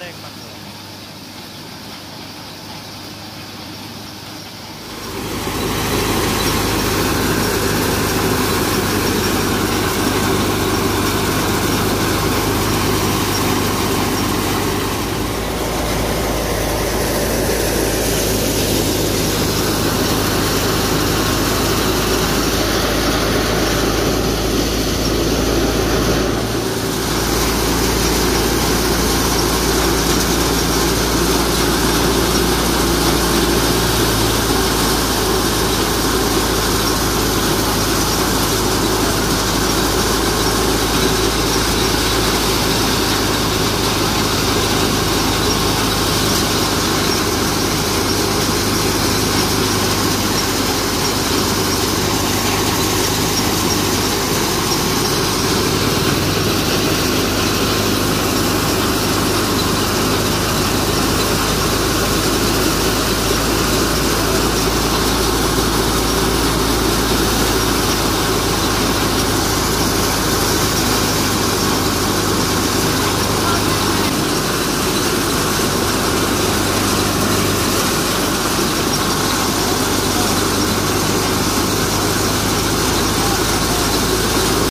automatic.